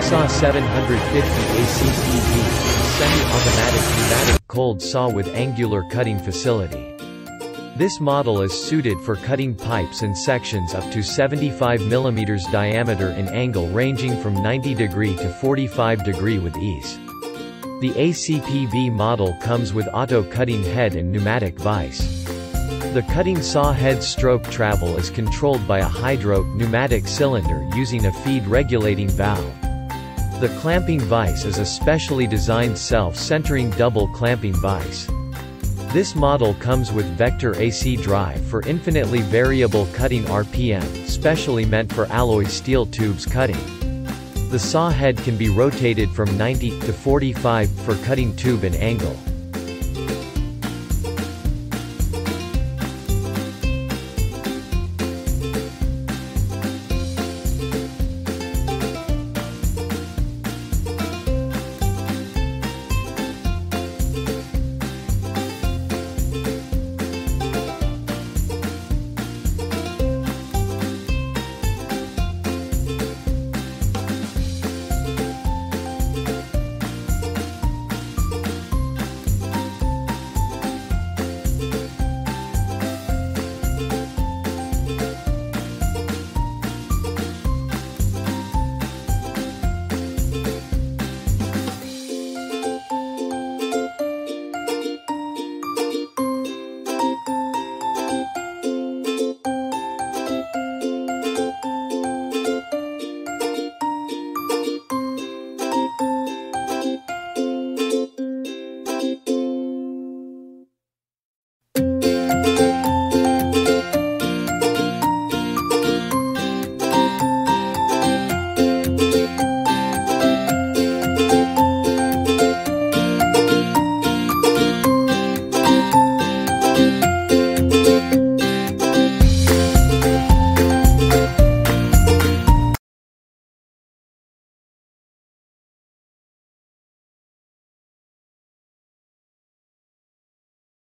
Saw 750 ACPV semi-automatic pneumatic cold saw with angular cutting facility. This model is suited for cutting pipes and sections up to 75 mm diameter in angle ranging from 90 degree to 45 degree with ease. The ACPV model comes with auto cutting head and pneumatic vise. The cutting saw head stroke travel is controlled by a hydro pneumatic cylinder using a feed regulating valve. The clamping vise is a specially designed self-centering double clamping vise. This model comes with Vector AC drive for infinitely variable cutting RPM, specially meant for alloy steel tubes cutting. The saw head can be rotated from 90 to 45 for cutting tube and angle.